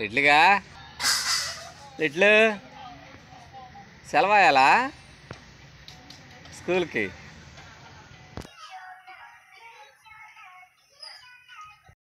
లిట్లుగా లిట్లు సెలవాయాలా స్కూల్కి?